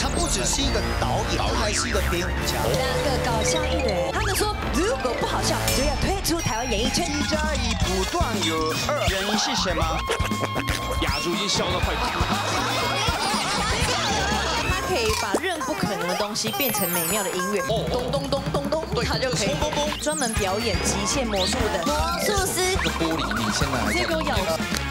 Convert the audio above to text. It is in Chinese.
他不只是一个导演，他还是一个编舞家。两个搞笑艺人，他们说如果不好笑，就要退出台湾演艺圈。一加一不断有二，原因是什么？亚洲已经笑到快哭了。他可以把任不可能的东西变成美妙的音乐，咚咚咚咚咚，他就可以专门表演极限魔术的魔术师。玻璃，你先来。直接给我咬。